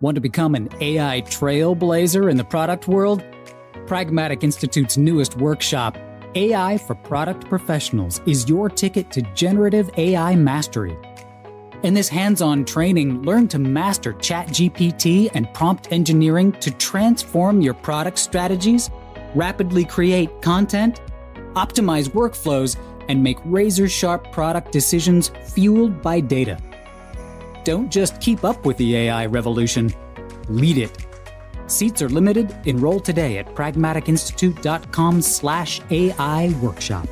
Want to become an AI trailblazer in the product world? Pragmatic Institute's newest workshop, AI for Product Professionals, is your ticket to generative AI mastery. In this hands on training, learn to master ChatGPT and prompt engineering to transform your product strategies, rapidly create content, optimize workflows, and make razor sharp product decisions fueled by data. Don't just keep up with the AI revolution, lead it. Seats are limited. Enroll today at pragmaticinstitute.com slash AI workshop.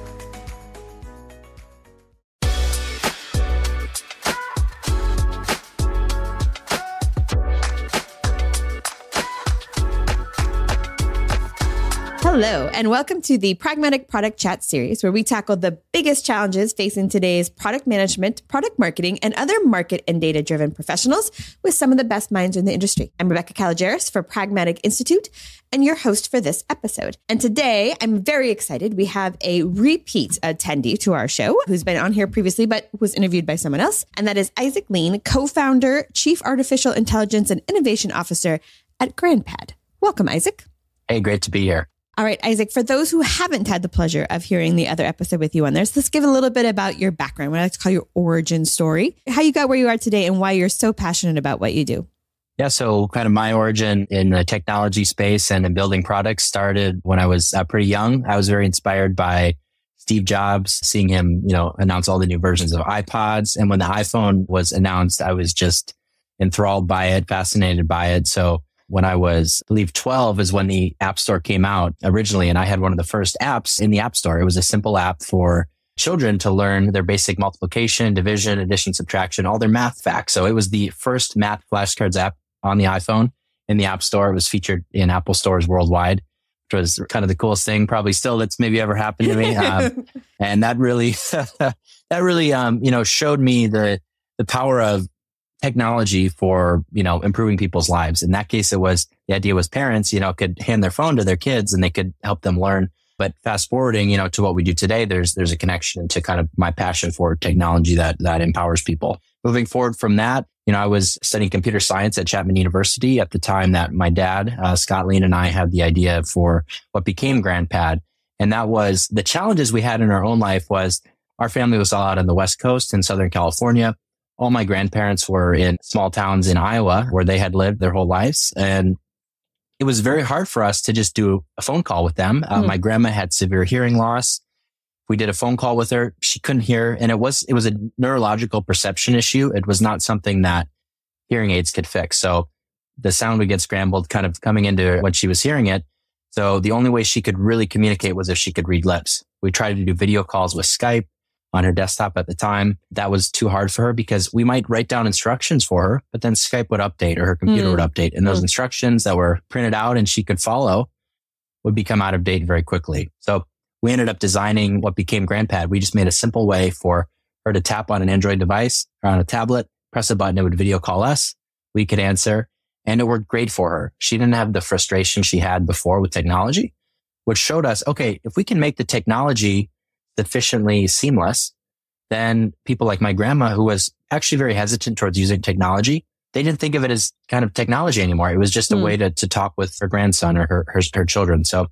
Hello, and welcome to the Pragmatic Product Chat series, where we tackle the biggest challenges facing today's product management, product marketing, and other market and data driven professionals with some of the best minds in the industry. I'm Rebecca Kalogeris for Pragmatic Institute and your host for this episode. And today I'm very excited. We have a repeat attendee to our show who's been on here previously, but was interviewed by someone else. And that is Isaac Lien, co founder, chief artificial intelligence and innovation officer at GrandPad. Welcome, Isaac. Hey, great to be here. All right, Isaac, for those who haven't had the pleasure of hearing the other episode with you on this, let's give a little bit about your background, what I like to call your origin story, how you got where you are today, and why you're so passionate about what you do. Yeah, so kind of my origin in the technology space and in building products started when I was uh, pretty young. I was very inspired by Steve Jobs, seeing him, you know, announce all the new versions of iPods. And when the iPhone was announced, I was just enthralled by it, fascinated by it. So when I was, I believe 12 is when the App Store came out originally. And I had one of the first apps in the App Store. It was a simple app for children to learn their basic multiplication, division, addition, subtraction, all their math facts. So it was the first math flashcards app on the iPhone in the App Store. It was featured in Apple stores worldwide, which was kind of the coolest thing, probably still that's maybe ever happened to me. Um, and that really, that really, um, you know, showed me the, the power of technology for, you know, improving people's lives. In that case, it was the idea was parents, you know, could hand their phone to their kids and they could help them learn. But fast forwarding, you know, to what we do today, there's, there's a connection to kind of my passion for technology that, that empowers people. Moving forward from that, you know, I was studying computer science at Chapman University at the time that my dad, uh, Scott Lien and I had the idea for what became GrandPad. And that was the challenges we had in our own life was our family was all out on the West Coast in Southern California all my grandparents were in small towns in Iowa where they had lived their whole lives. And it was very hard for us to just do a phone call with them. Uh, mm. My grandma had severe hearing loss. We did a phone call with her. She couldn't hear. And it was, it was a neurological perception issue. It was not something that hearing aids could fix. So the sound would get scrambled kind of coming into when she was hearing it. So the only way she could really communicate was if she could read lips. We tried to do video calls with Skype on her desktop at the time. That was too hard for her because we might write down instructions for her, but then Skype would update or her computer mm. would update and those mm. instructions that were printed out and she could follow would become out of date very quickly. So we ended up designing what became GrandPad. We just made a simple way for her to tap on an Android device or on a tablet, press a button, it would video call us. We could answer and it worked great for her. She didn't have the frustration she had before with technology, which showed us, okay, if we can make the technology sufficiently seamless, then people like my grandma, who was actually very hesitant towards using technology, they didn't think of it as kind of technology anymore. It was just a mm. way to, to talk with her grandson or her, her, her children. So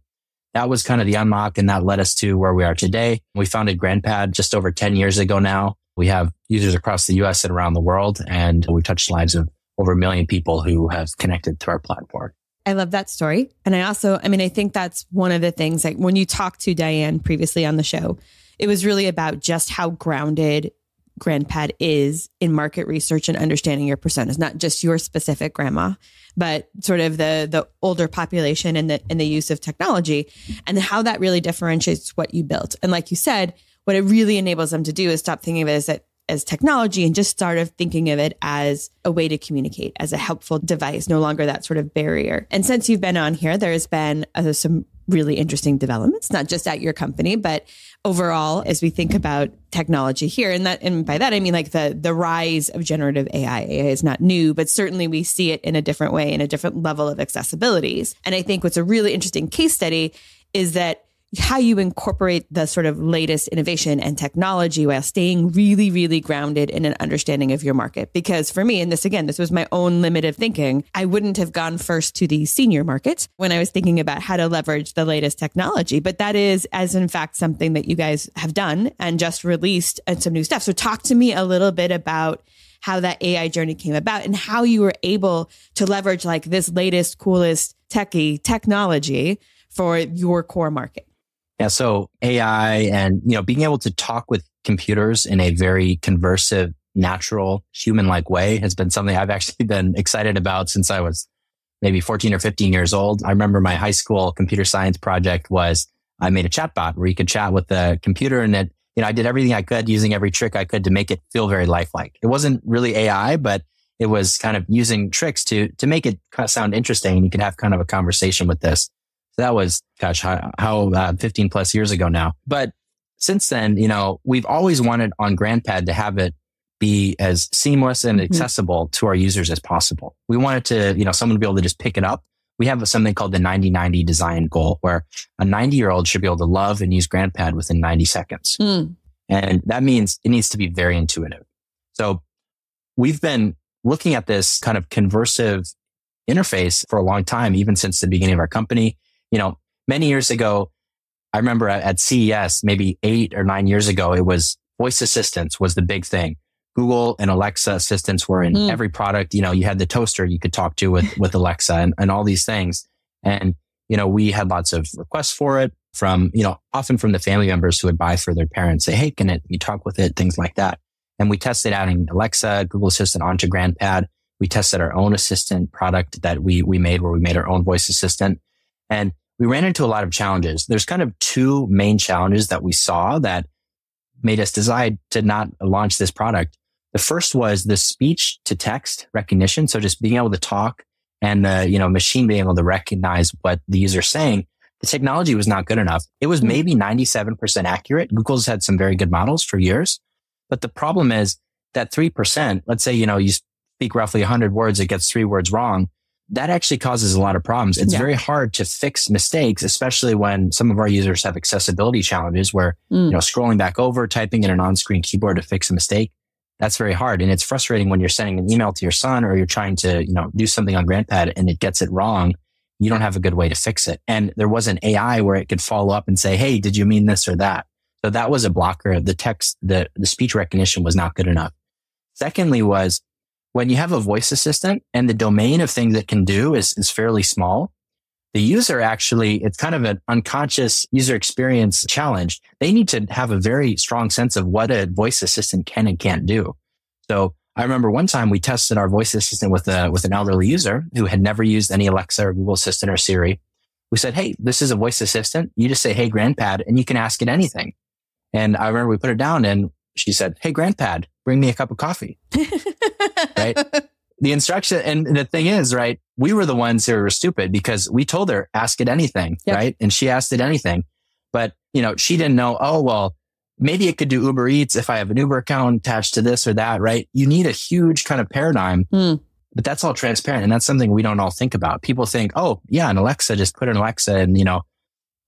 that was kind of the unlock and that led us to where we are today. We founded GrandPad just over 10 years ago now. We have users across the US and around the world and we've touched lives of over a million people who have connected to our platform. I love that story. And I also, I mean, I think that's one of the things like when you talked to Diane previously on the show, it was really about just how grounded GrandPad is in market research and understanding your personas, not just your specific grandma, but sort of the the older population and the and the use of technology and how that really differentiates what you built. And like you said, what it really enables them to do is stop thinking of it as that as technology and just start of thinking of it as a way to communicate, as a helpful device, no longer that sort of barrier. And since you've been on here, there's been uh, some really interesting developments, not just at your company, but overall as we think about technology here. And that, and by that, I mean like the, the rise of generative AI. AI is not new, but certainly we see it in a different way, in a different level of accessibilities. And I think what's a really interesting case study is that how you incorporate the sort of latest innovation and technology while staying really, really grounded in an understanding of your market. Because for me, and this again, this was my own limit of thinking, I wouldn't have gone first to the senior market when I was thinking about how to leverage the latest technology. But that is, as in fact, something that you guys have done and just released and some new stuff. So talk to me a little bit about how that AI journey came about and how you were able to leverage like this latest, coolest techie technology for your core market. Yeah. So AI and, you know, being able to talk with computers in a very conversive, natural, human like way has been something I've actually been excited about since I was maybe 14 or 15 years old. I remember my high school computer science project was I made a chatbot where you could chat with the computer and it, you know, I did everything I could using every trick I could to make it feel very lifelike. It wasn't really AI, but it was kind of using tricks to, to make it sound interesting. And you could have kind of a conversation with this that was, gosh, how, how uh, 15 plus years ago now. But since then, you know, we've always wanted on GrandPad to have it be as seamless and mm-hmm. accessible mm-hmm. to our users as possible. We wanted to, you know, someone to be able to just pick it up. We have something called the 90-90 design goal where a 90 year old should be able to love and use GrandPad within 90 seconds. Mm. And that means it needs to be very intuitive. So we've been looking at this kind of conversive interface for a long time, even since the beginning of our company you know, many years ago, I remember at CES, maybe eight or nine years ago, it was voice assistants was the big thing. Google and Alexa assistants were in mm. every product. You know, you had the toaster you could talk to with, with Alexa and, and all these things. And, you know, we had lots of requests for it from, you know, often from the family members who would buy for their parents, say, Hey, can it, you talk with it? Things like that. And we tested adding Alexa, Google Assistant onto GrandPad. We tested our own assistant product that we, we made where we made our own voice assistant. And we ran into a lot of challenges. There's kind of two main challenges that we saw that made us decide to not launch this product. The first was the speech to text recognition. So just being able to talk and the, you know, machine being able to recognize what the user's saying. The technology was not good enough. It was hmm. maybe 97% accurate. Google's had some very good models for years. But the problem is that 3%, let's say, you know, you speak roughly 100 words, it gets three words wrong that actually causes a lot of problems. It's yeah. very hard to fix mistakes, especially when some of our users have accessibility challenges where, mm. you know, scrolling back over, typing in an on-screen keyboard to fix a mistake. That's very hard. And it's frustrating when you're sending an email to your son or you're trying to, you know, do something on GrandPad and it gets it wrong. You don't have a good way to fix it. And there was an AI where it could follow up and say, Hey, did you mean this or that? So that was a blocker. The text, the, the speech recognition was not good enough. Secondly was when you have a voice assistant and the domain of things it can do is, is fairly small, the user actually, it's kind of an unconscious user experience challenge. They need to have a very strong sense of what a voice assistant can and can't do. So I remember one time we tested our voice assistant with a, with an elderly user who had never used any Alexa or Google Assistant or Siri. We said, Hey, this is a voice assistant. You just say, Hey, grandpad, and you can ask it anything. And I remember we put it down and she said, Hey, grandpad, bring me a cup of coffee. right? The instruction, and the thing is, right? We were the ones who were stupid because we told her, ask it anything, yep. right? And she asked it anything. But, you know, she didn't know, oh, well, maybe it could do Uber Eats if I have an Uber account attached to this or that, right? You need a huge kind of paradigm. Mm. But that's all transparent. And that's something we don't all think about. People think, oh, yeah, an Alexa, just put an Alexa and, you know,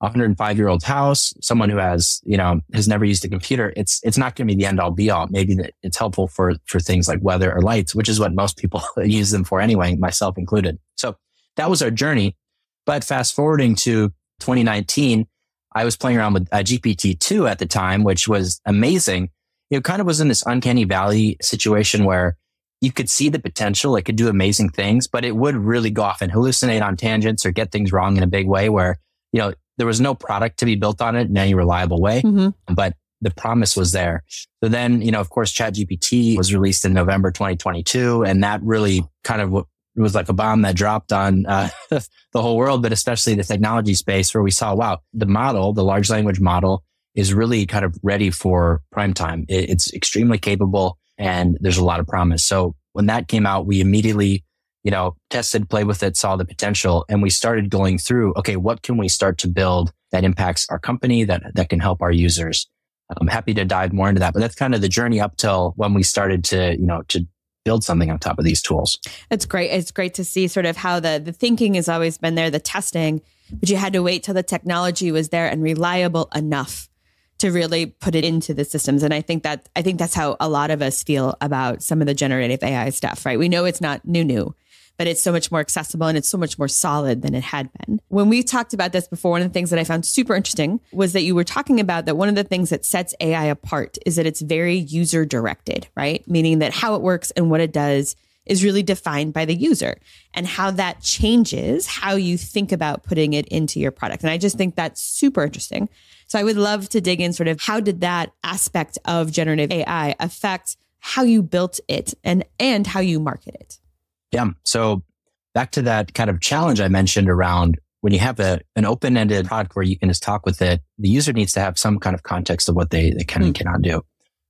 105 year old house, someone who has, you know, has never used a computer, it's, it's not going to be the end all be all. Maybe it's helpful for, for things like weather or lights, which is what most people use them for anyway, myself included. So that was our journey. But fast forwarding to 2019, I was playing around with uh, GPT-2 at the time, which was amazing. It kind of was in this uncanny valley situation where you could see the potential. It could do amazing things, but it would really go off and hallucinate on tangents or get things wrong in a big way where, you know, there was no product to be built on it in any reliable way, mm-hmm. but the promise was there. So then, you know, of course, ChatGPT was released in November 2022, and that really kind of was like a bomb that dropped on uh, the whole world, but especially the technology space where we saw, wow, the model, the large language model is really kind of ready for prime time. it's extremely capable and there's a lot of promise. So when that came out, we immediately you know, tested, played with it, saw the potential, and we started going through, okay, what can we start to build that impacts our company, that, that can help our users? I'm happy to dive more into that, but that's kind of the journey up till when we started to, you know, to build something on top of these tools. It's great. It's great to see sort of how the the thinking has always been there, the testing, but you had to wait till the technology was there and reliable enough to really put it into the systems. And I think that I think that's how a lot of us feel about some of the generative AI stuff, right? We know it's not new new, but it's so much more accessible and it's so much more solid than it had been. When we talked about this before, one of the things that I found super interesting was that you were talking about that one of the things that sets AI apart is that it's very user directed, right? Meaning that how it works and what it does is really defined by the user and how that changes how you think about putting it into your product. And I just think that's super interesting. So I would love to dig in sort of how did that aspect of generative AI affect how you built it and and how you market it? Yeah. So back to that kind of challenge I mentioned around when you have a, an open-ended product where you can just talk with it, the user needs to have some kind of context of what they, they can and hmm. cannot do.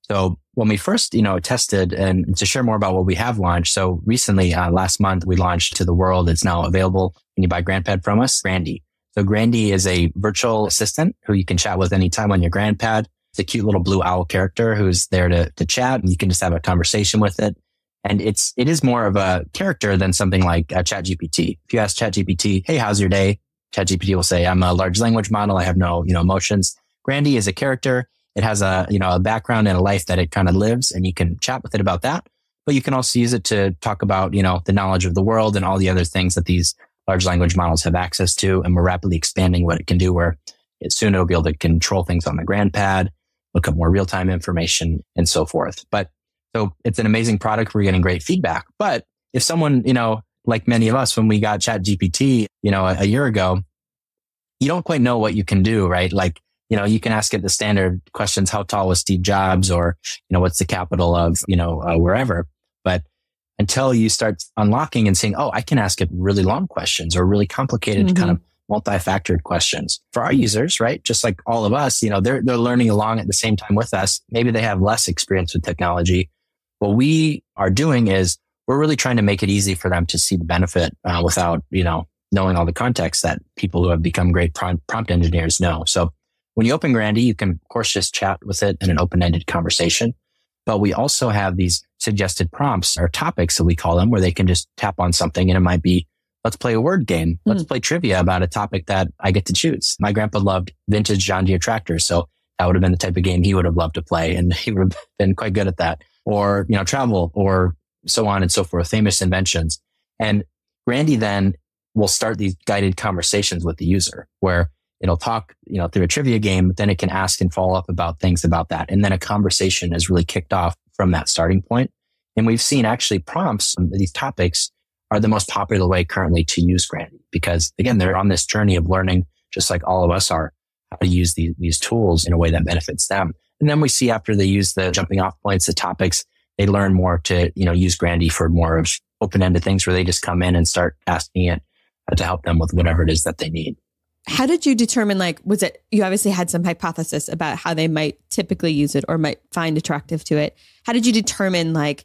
So when we first, you know, tested and to share more about what we have launched. So recently, uh, last month, we launched to the world. It's now available when you buy GrandPad from us, Grandy. So Grandy is a virtual assistant who you can chat with anytime on your GrandPad. It's a cute little blue owl character who's there to, to chat and you can just have a conversation with it. And it's, it is more of a character than something like a ChatGPT. If you ask ChatGPT, Hey, how's your day? ChatGPT will say, I'm a large language model. I have no, you know, emotions. Grandy is a character. It has a, you know, a background and a life that it kind of lives and you can chat with it about that. But you can also use it to talk about, you know, the knowledge of the world and all the other things that these large language models have access to. And we're rapidly expanding what it can do where it, soon it'll be able to control things on the GrandPad, look up more real time information and so forth. But so it's an amazing product. We're getting great feedback. But if someone, you know, like many of us, when we got chat GPT, you know, a, a year ago, you don't quite know what you can do, right? Like you know, you can ask it the standard questions. How tall was Steve Jobs? Or, you know, what's the capital of, you know, uh, wherever. But until you start unlocking and saying, Oh, I can ask it really long questions or really complicated mm-hmm. kind of multi-factored questions for our users, right? Just like all of us, you know, they're, they're learning along at the same time with us. Maybe they have less experience with technology. What we are doing is we're really trying to make it easy for them to see the benefit uh, without, you know, knowing all the context that people who have become great prompt engineers know. So when you open Grandy, you can of course just chat with it in an open-ended conversation. But we also have these suggested prompts or topics that we call them where they can just tap on something and it might be, let's play a word game. Let's mm. play trivia about a topic that I get to choose. My grandpa loved vintage John Deere tractors. So that would have been the type of game he would have loved to play. And he would have been quite good at that or, you know, travel or so on and so forth, famous inventions. And Grandy then will start these guided conversations with the user where It'll talk, you know, through a trivia game, but then it can ask and follow up about things about that. And then a conversation is really kicked off from that starting point. And we've seen actually prompts, um, these topics are the most popular way currently to use Grandy because again, they're on this journey of learning, just like all of us are, how to use these, these tools in a way that benefits them. And then we see after they use the jumping off points, the topics, they learn more to, you know, use Grandy for more of open-ended things where they just come in and start asking it to help them with whatever it is that they need. How did you determine like was it you obviously had some hypothesis about how they might typically use it or might find attractive to it. How did you determine like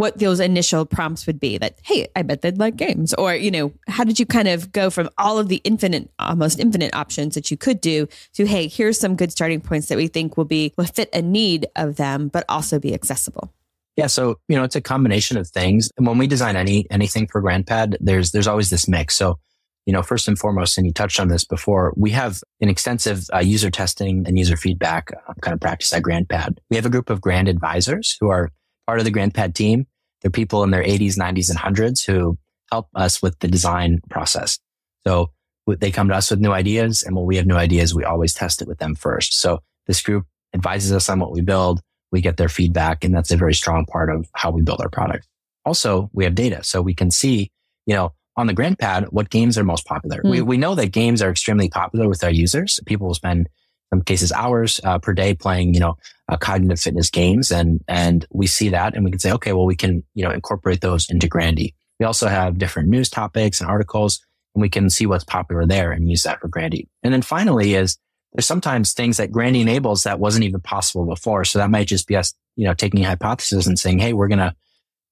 what those initial prompts would be that hey i bet they'd like games or you know how did you kind of go from all of the infinite almost infinite options that you could do to hey here's some good starting points that we think will be will fit a need of them but also be accessible yeah, so you know it's a combination of things. And when we design any anything for GrandPad, there's there's always this mix. So you know, first and foremost, and you touched on this before, we have an extensive uh, user testing and user feedback uh, kind of practice at GrandPad. We have a group of Grand advisors who are part of the GrandPad team. They're people in their 80s, 90s, and 100s who help us with the design process. So they come to us with new ideas, and when we have new ideas, we always test it with them first. So this group advises us on what we build. We get their feedback, and that's a very strong part of how we build our product. Also, we have data, so we can see, you know, on the GrandPad what games are most popular. Mm. We, we know that games are extremely popular with our users. People will spend some cases hours uh, per day playing, you know, uh, cognitive fitness games. And, and we see that and we can say, okay, well, we can, you know, incorporate those into Grandy. We also have different news topics and articles and we can see what's popular there and use that for Grandy. And then finally is there's sometimes things that Grandy enables that wasn't even possible before. So that might just be us, you know, taking a hypothesis and saying, Hey, we're going to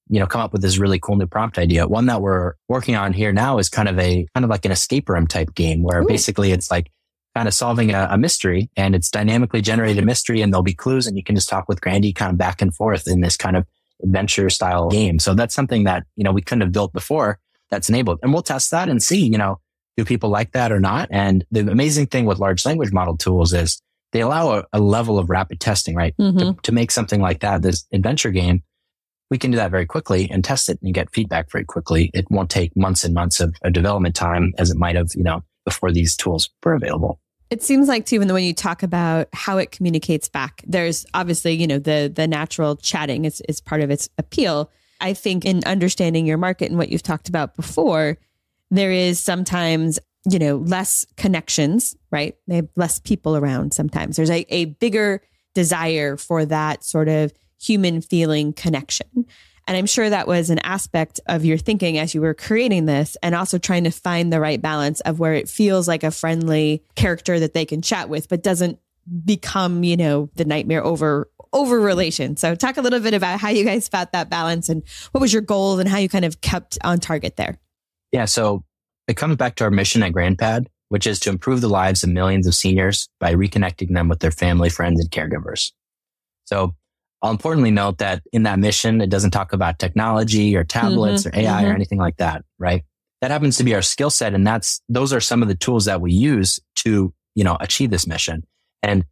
you know, come up with this really cool new prompt idea. One that we're working on here now is kind of a kind of like an escape room type game where Ooh. basically it's like kind of solving a, a, mystery and it's dynamically generated mystery and there'll be clues and you can just talk with Grandy kind of back and forth in this kind of adventure style game. So that's something that, you know, we couldn't have built before that's enabled. And we'll test that and see, you know, do people like that or not? And the amazing thing with large language model tools is they allow a, a level of rapid testing, right? Mm-hmm. To, to make something like that, this adventure game, we can do that very quickly and test it and get feedback very quickly. It won't take months and months of, of development time as it might have, you know, before these tools were available. It seems like too, the way you talk about how it communicates back, there's obviously, you know, the the natural chatting is, is part of its appeal. I think in understanding your market and what you've talked about before, there is sometimes, you know, less connections, right? They have less people around sometimes. There's a, a bigger desire for that sort of human feeling connection. And I'm sure that was an aspect of your thinking as you were creating this and also trying to find the right balance of where it feels like a friendly character that they can chat with, but doesn't become, you know, the nightmare over over relation. So talk a little bit about how you guys found that balance and what was your goal and how you kind of kept on target there. Yeah. So it comes back to our mission at GrandPad, which is to improve the lives of millions of seniors by reconnecting them with their family, friends, and caregivers. So I'll importantly note that in that mission, it doesn't talk about technology or tablets mm-hmm, or AI mm-hmm. or anything like that, right? That happens to be our skill set. And that's, those are some of the tools that we use to, you know, achieve this mission. And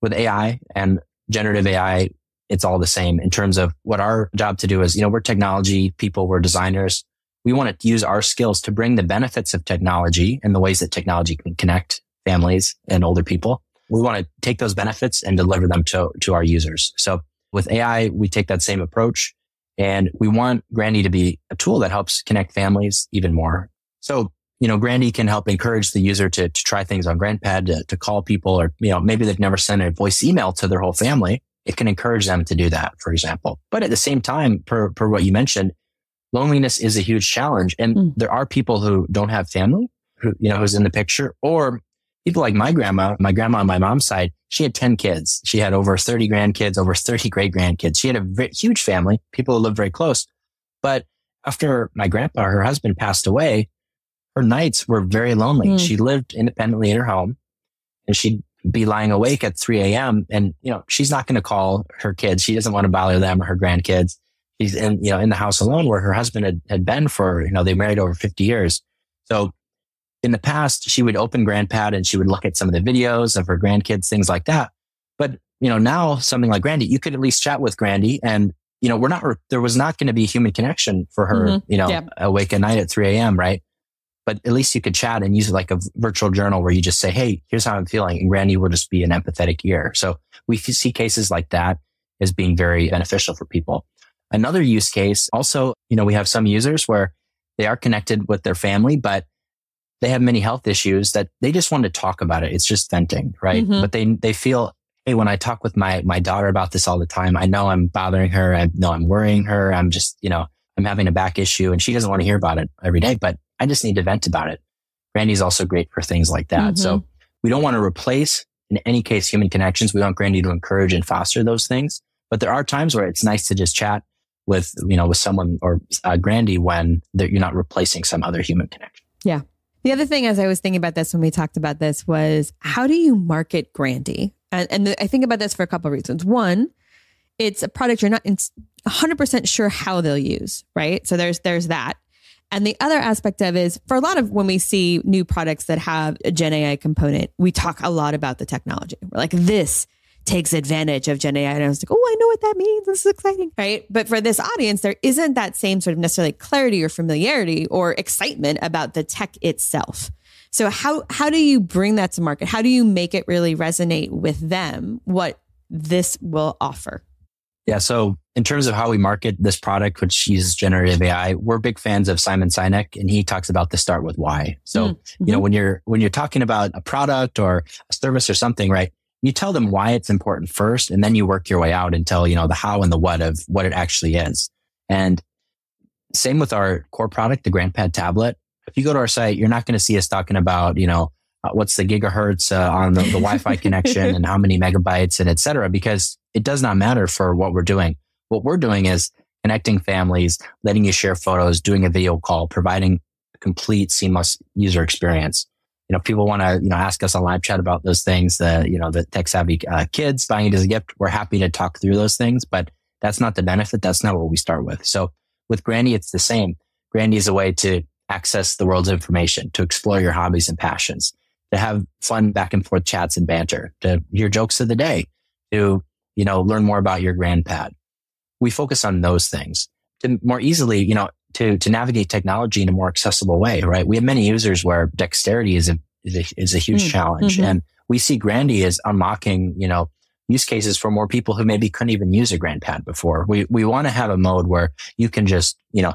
with AI and generative AI, it's all the same in terms of what our job to do is, you know, we're technology people, we're designers. We want to use our skills to bring the benefits of technology and the ways that technology can connect families and older people. We want to take those benefits and deliver them to, to our users. So with AI, we take that same approach and we want Grandy to be a tool that helps connect families even more. So, you know, Grandy can help encourage the user to, to try things on GrandPad, to, to call people, or, you know, maybe they've never sent a voice email to their whole family. It can encourage them to do that, for example. But at the same time, per, per what you mentioned, loneliness is a huge challenge. And mm. there are people who don't have family who, you know, who's in the picture or people like my grandma, my grandma on my mom's side, she had 10 kids. She had over 30 grandkids, over 30 great grandkids. She had a very, huge family, people who lived very close. But after my grandpa, her husband passed away, her nights were very lonely. Mm. She lived independently in her home and she'd be lying awake at 3 a.m. And, you know, she's not going to call her kids. She doesn't want to bother them or her grandkids. She's in, you know, in the house alone where her husband had, had been for, you know, they married over 50 years. So in the past, she would open GrandPad and she would look at some of the videos of her grandkids, things like that. But, you know, now something like Grandy, you could at least chat with Grandy and, you know, we're not, there was not going to be human connection for her, mm-hmm. you know, yeah. awake at night at 3 a.m. Right. But at least you could chat and use it like a virtual journal where you just say, Hey, here's how I'm feeling. And Grandy will just be an empathetic ear. So we see cases like that as being very beneficial for people. Another use case also, you know, we have some users where they are connected with their family, but they have many health issues that they just want to talk about it. It's just venting, right? Mm-hmm. But they, they feel, Hey, when I talk with my, my daughter about this all the time, I know I'm bothering her. I know I'm worrying her. I'm just, you know, I'm having a back issue and she doesn't want to hear about it every day, but I just need to vent about it. Grandy's also great for things like that. Mm-hmm. So we don't want to replace in any case human connections. We want Grandy to encourage and foster those things. But there are times where it's nice to just chat with, you know, with someone or uh, Grandy when you're not replacing some other human connection. Yeah. The other thing, as I was thinking about this when we talked about this, was how do you market Grandy? And, and the, I think about this for a couple of reasons. One, it's a product you're not 100% sure how they'll use, right? So there's there's that. And the other aspect of is for a lot of when we see new products that have a Gen AI component, we talk a lot about the technology. We're like, this takes advantage of Gen AI. And I was like, oh, I know what that means. This is exciting. Right. But for this audience, there isn't that same sort of necessarily clarity or familiarity or excitement about the tech itself. So how how do you bring that to market? How do you make it really resonate with them what this will offer? Yeah. So in terms of how we market this product, which uses generative AI, we're big fans of Simon Sinek and he talks about the start with why. So, mm-hmm. you know, when you're, when you're talking about a product or a service or something, right? You tell them why it's important first, and then you work your way out until, you know, the how and the what of what it actually is. And same with our core product, the GrandPad tablet. If you go to our site, you're not going to see us talking about, you know, uh, what's the gigahertz uh, on the, the Wi-Fi connection and how many megabytes and et cetera, because it does not matter for what we're doing. What we're doing is connecting families, letting you share photos, doing a video call, providing a complete seamless user experience you know, people want to, you know, ask us on live chat about those things, the, you know, the tech savvy uh, kids buying it as a gift. We're happy to talk through those things, but that's not the benefit. That's not what we start with. So with Grandy, it's the same. Grandy is a way to access the world's information, to explore your hobbies and passions, to have fun back and forth chats and banter, to hear jokes of the day, to, you know, learn more about your grandpad. We focus on those things to more easily, you know, to, to navigate technology in a more accessible way, right? We have many users where dexterity is a, is a, is a huge mm, challenge. Mm-hmm. And we see Grandy as unlocking, you know, use cases for more people who maybe couldn't even use a grandpad before. We, we want to have a mode where you can just, you know,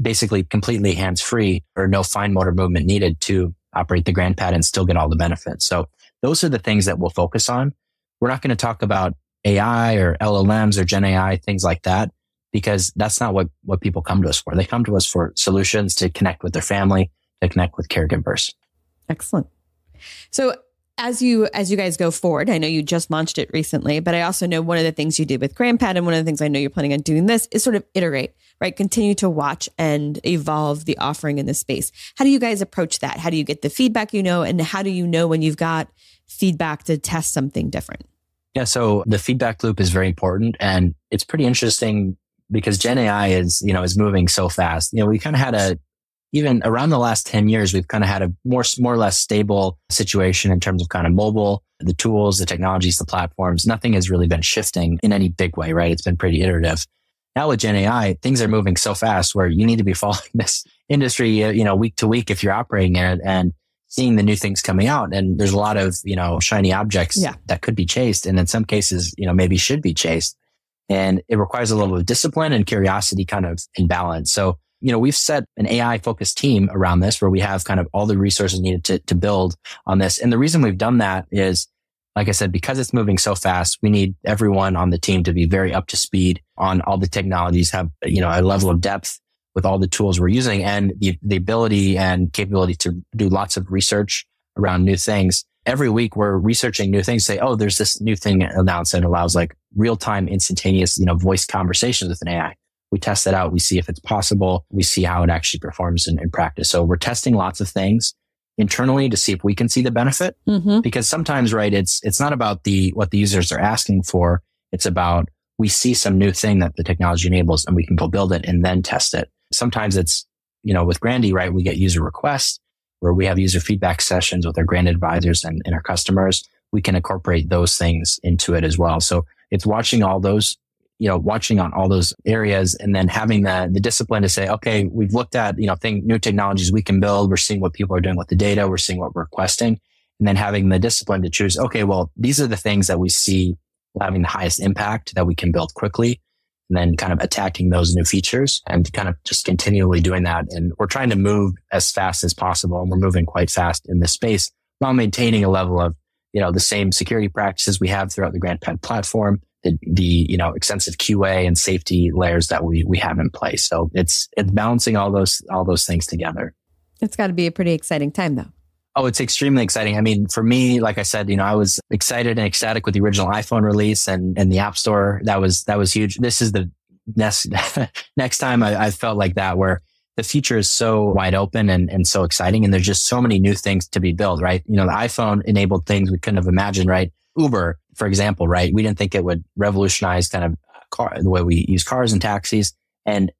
basically completely hands free or no fine motor movement needed to operate the grandpad and still get all the benefits. So those are the things that we'll focus on. We're not going to talk about AI or LLMs or Gen AI, things like that, because that's not what, what people come to us for. They come to us for solutions to connect with their family, to connect with caregivers. Excellent. So as you as you guys go forward, I know you just launched it recently, but I also know one of the things you did with GrandPad and one of the things I know you're planning on doing this is sort of iterate, right? Continue to watch and evolve the offering in this space. How do you guys approach that? How do you get the feedback you know and how do you know when you've got feedback to test something different? Yeah, so the feedback loop is very important and it's pretty interesting because Gen AI is, you know, is moving so fast. You know, we kind of had a even around the last 10 years, we've kind of had a more, more or less stable situation in terms of kind of mobile, the tools, the technologies, the platforms. Nothing has really been shifting in any big way, right? It's been pretty iterative. Now with Gen AI, things are moving so fast where you need to be following this industry, you know, week to week if you're operating in it and seeing the new things coming out. And there's a lot of, you know, shiny objects yeah. that could be chased. And in some cases, you know, maybe should be chased. And it requires a little of discipline and curiosity kind of in balance. So you know, we've set an AI focused team around this where we have kind of all the resources needed to, to build on this. And the reason we've done that is, like I said, because it's moving so fast, we need everyone on the team to be very up to speed on all the technologies, have, you know, a level of depth with all the tools we're using and the, the ability and capability to do lots of research around new things. Every week we're researching new things, say, oh, there's this new thing announced that allows like real time instantaneous, you know, voice conversations with an AI. We test it out. We see if it's possible. We see how it actually performs in, in practice. So we're testing lots of things internally to see if we can see the benefit. Mm-hmm. Because sometimes, right, it's, it's not about the, what the users are asking for. It's about we see some new thing that the technology enables and we can go build it and then test it. Sometimes it's, you know, with Grandy, right, we get user requests where we have user feedback sessions with our Grand advisors and, and our customers. We can incorporate those things into it as well. So it's watching all those you know, watching on all those areas and then having the, the discipline to say, okay, we've looked at, you know, thing, new technologies we can build. We're seeing what people are doing with the data. We're seeing what we're requesting and then having the discipline to choose, okay, well, these are the things that we see having the highest impact that we can build quickly and then kind of attacking those new features and kind of just continually doing that. And we're trying to move as fast as possible. And we're moving quite fast in this space while maintaining a level of, you know, the same security practices we have throughout the GrandPad platform the, the, you know, extensive QA and safety layers that we, we have in place. So it's, it's balancing all those, all those things together. It's got to be a pretty exciting time though. Oh, it's extremely exciting. I mean, for me, like I said, you know, I was excited and ecstatic with the original iPhone release and, and the App Store. That was, that was huge. This is the next, next time I, I felt like that where the future is so wide open and, and so exciting. And there's just so many new things to be built, right? You know, the iPhone enabled things we couldn't have imagined, right? Uber, for example, right? We didn't think it would revolutionize kind of car, the way we use cars and taxis and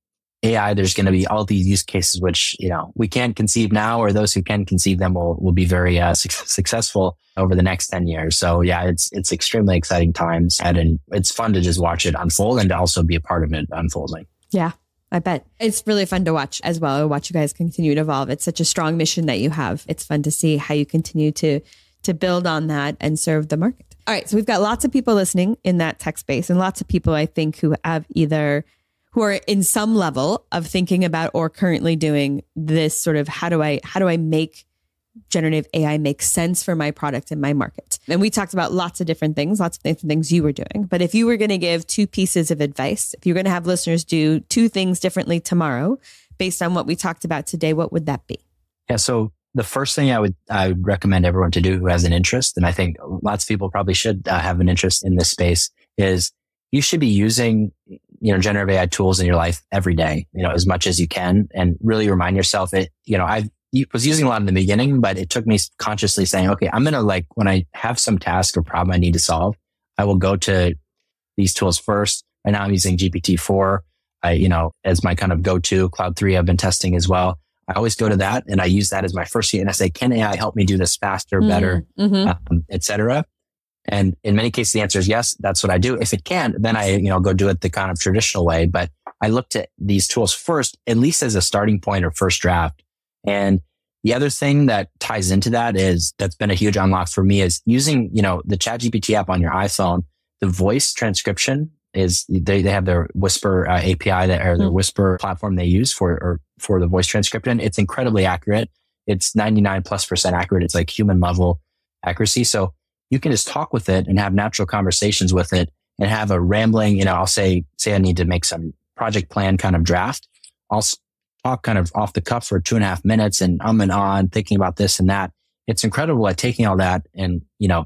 AI. There's going to be all these use cases, which, you know, we can't conceive now or those who can conceive them will, will be very uh, su- successful over the next 10 years. So yeah, it's, it's extremely exciting times and it's fun to just watch it unfold and to also be a part of it unfolding. Yeah. I bet it's really fun to watch as well. Watch you guys continue to evolve. It's such a strong mission that you have. It's fun to see how you continue to to build on that and serve the market. All right. So we've got lots of people listening in that tech space and lots of people I think who have either who are in some level of thinking about or currently doing this sort of how do I how do I make generative AI makes sense for my product and my market. And we talked about lots of different things, lots of different things you were doing. But if you were going to give two pieces of advice, if you're going to have listeners do two things differently tomorrow based on what we talked about today, what would that be? Yeah. So the first thing I would I would recommend everyone to do who has an interest, and I think lots of people probably should uh, have an interest in this space, is you should be using you know generative AI tools in your life every day, you know, as much as you can, and really remind yourself it. You know, I was using a lot in the beginning, but it took me consciously saying, okay, I'm gonna like when I have some task or problem I need to solve, I will go to these tools first. And now, I'm using GPT four. I, you know, as my kind of go-to. Claude three, I've been testing as well. I always go to that and I use that as my first sheet and I say, can AI help me do this faster, better, mm-hmm. um, et cetera? And in many cases, the answer is yes. That's what I do. If it can, then I, you know, go do it the kind of traditional way. But I looked at these tools first, at least as a starting point or first draft. And the other thing that ties into that is that's been a huge unlock for me is using, you know, the chat GPT app on your iPhone, the voice transcription is they, they have their whisper uh, API that or their mm. whisper platform they use for, or for the voice transcription. It's incredibly accurate. It's 99 plus percent accurate. It's like human level accuracy. So you can just talk with it and have natural conversations with it and have a rambling, you know, I'll say, say I need to make some project plan kind of draft. I'll talk kind of off the cuff for two and a half minutes and um and on thinking about this and that. It's incredible at taking all that and, you know,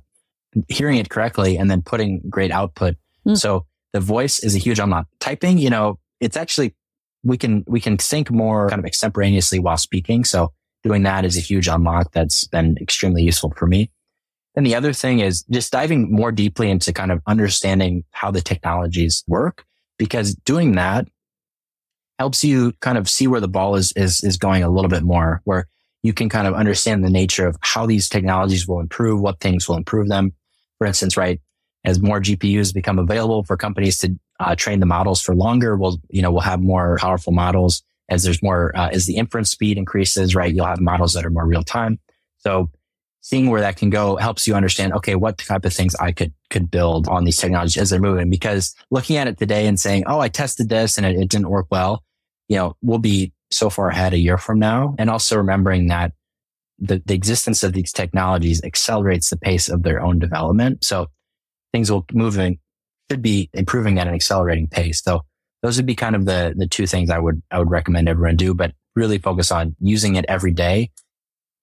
hearing it correctly and then putting great output. Mm. So the voice is a huge unlock. Typing, you know, it's actually, we can, we can think more kind of extemporaneously while speaking. So doing that is a huge unlock that's been extremely useful for me. And the other thing is just diving more deeply into kind of understanding how the technologies work, because doing that helps you kind of see where the ball is, is, is going a little bit more, where you can kind of understand the nature of how these technologies will improve, what things will improve them. For instance, right, as more GPUs become available for companies to uh, train the models for longer, we'll, you know, we'll have more powerful models as there's more, uh, as the inference speed increases, right? You'll have models that are more real time. So seeing where that can go helps you understand, okay, what type of things I could, could build on these technologies as they're moving. Because looking at it today and saying, oh, I tested this and it, it didn't work well, you know, we'll be so far ahead a year from now. And also remembering that the, the existence of these technologies accelerates the pace of their own development. So things will moving should be improving at an accelerating pace. So those would be kind of the, the two things I would, I would recommend everyone do, but really focus on using it every day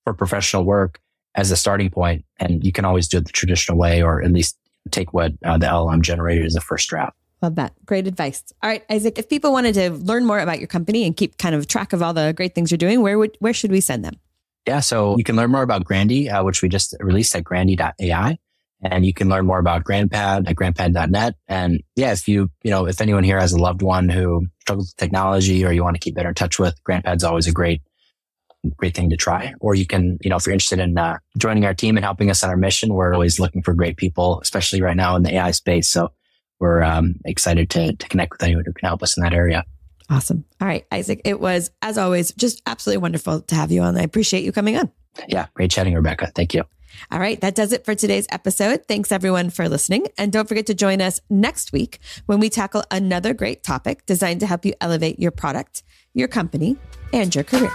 for professional work as a starting point, and you can always do it the traditional way, or at least take what uh, the LLM generated as a first draft. Love that. Great advice. All right, Isaac, if people wanted to learn more about your company and keep kind of track of all the great things you're doing, where would where should we send them? Yeah, so you can learn more about Grandy, uh, which we just released at grandy.ai. And you can learn more about GrandPad at grandpad.net. And yeah, if you, you know, if anyone here has a loved one who struggles with technology or you want to keep better in touch with, GrandPad's always a great great thing to try. Or you can, you know, if you're interested in uh, joining our team and helping us on our mission, we're always looking for great people, especially right now in the AI space. So we're um, excited to, to connect with anyone who can help us in that area. Awesome. All right, Isaac, it was, as always, just absolutely wonderful to have you on. I appreciate you coming on. Yeah, great chatting, Rebecca. Thank you. All right, that does it for today's episode. Thanks everyone for listening. And don't forget to join us next week when we tackle another great topic designed to help you elevate your product, your company, and your career.